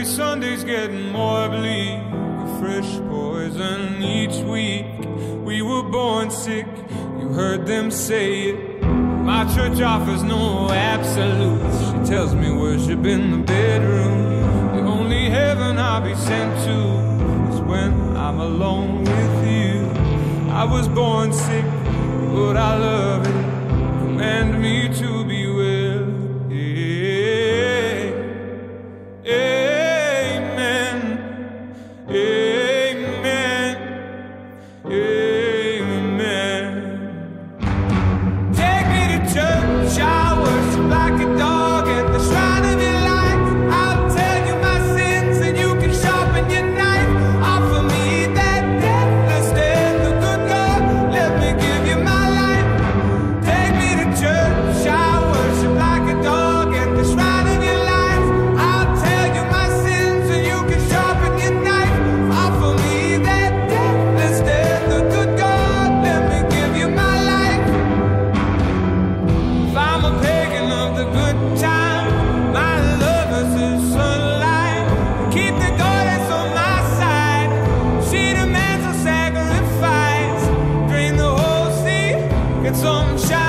Sunday's getting more bleak, a fresh poison each week. We were born sick, you heard them say it. My church offers no absolutes. She tells me worship in the bedroom. The only heaven I'll be sent to is when I'm alone with you. I was born sick, but I love it. some shine.